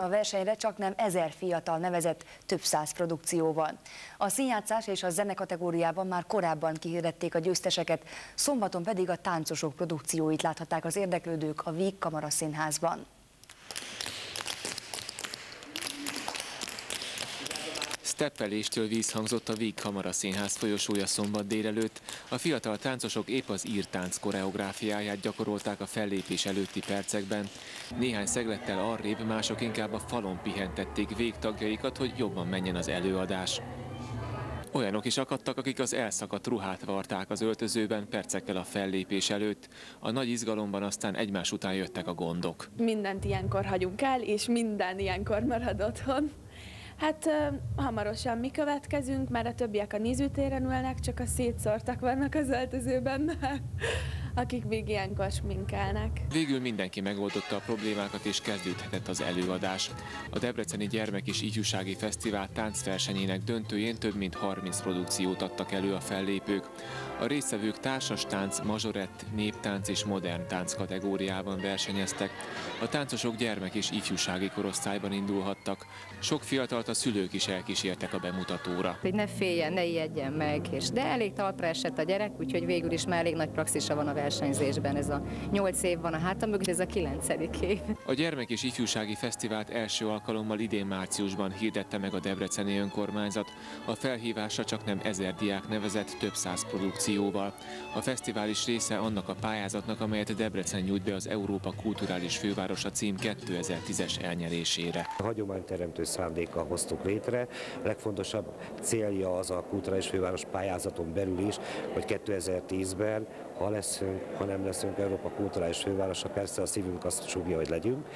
A versenyre csak nem ezer fiatal nevezett több száz produkcióval. A színjátszás és a zene kategóriában már korábban kihirdették a győzteseket, szombaton pedig a táncosok produkcióit láthatták az érdeklődők a Víg Kamara Színházban. Steppeléstől vízhangzott a Víg Kamara Színház folyosója szombat délelőtt. A fiatal táncosok épp az írtánc koreográfiáját gyakorolták a fellépés előtti percekben. Néhány szeglettel arrébb, mások inkább a falon pihentették végtagjaikat, hogy jobban menjen az előadás. Olyanok is akadtak, akik az elszakadt ruhát varták az öltözőben percekkel a fellépés előtt. A nagy izgalomban aztán egymás után jöttek a gondok. Mindent ilyenkor hagyunk el, és minden ilyenkor marad otthon. Hát hamarosan mi következünk, mert a többiek a nézőtéren ülnek, csak a szétszórtak vannak az öltözőben, akik még ilyenkor sminkelnek. Végül mindenki megoldotta a problémákat és kezdődhetett az előadás. A Debreceni Gyermek és Ifjúsági Fesztivál táncversenyének döntőjén több mint 30 produkciót adtak elő a fellépők. A résztvevők társas tánc, mazsorett, néptánc és modern tánc kategóriában versenyeztek. A táncosok gyermek és ifjúsági korosztályban indulhattak. Sok fiatalt a szülők is elkísértek a bemutatóra. Hogy ne féljen, ne ijedjen meg, és de elég talpra esett a gyerek, úgyhogy végül is már elég nagy praxisa van a versenyzésben. Ez a nyolc év van a hátam mögött, ez a kilencedik év. A Gyermek és Ifjúsági Fesztivált első alkalommal idén márciusban hirdette meg a Debreceni önkormányzat. A felhívásra csak nem ezer diák nevezett több száz produkcióval. A fesztivál is része annak a pályázatnak, amelyet Debrecen nyújt be az Európa Kulturális Fővárosa cím 2010-es elnyerésére. A hagyományteremtő szándékkal hoztuk létre. A legfontosabb célja az a Kulturális Főváros pályázaton belül is, hogy 2010-ben, ha leszünk, ha nem leszünk Európa Kulturális Fővárosa, persze a szívünk azt súgja, hogy legyünk.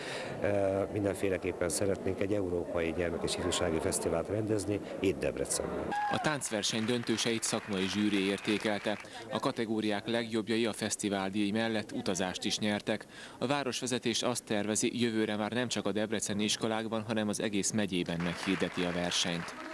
Mindenféleképpen szeretnénk egy Európai Gyermek és Ifjúsági Fesztivált rendezni itt Debrecenben. A táncverseny döntőseit szakmai zsűri értékelte. A kategóriák legjobbjai a fesztiváldíj mellett utazást is nyertek. A városvezetés azt tervezi, jövőre már nem csak a debreceni iskolákban, hanem az egész megyében meghirdeti a versenyt.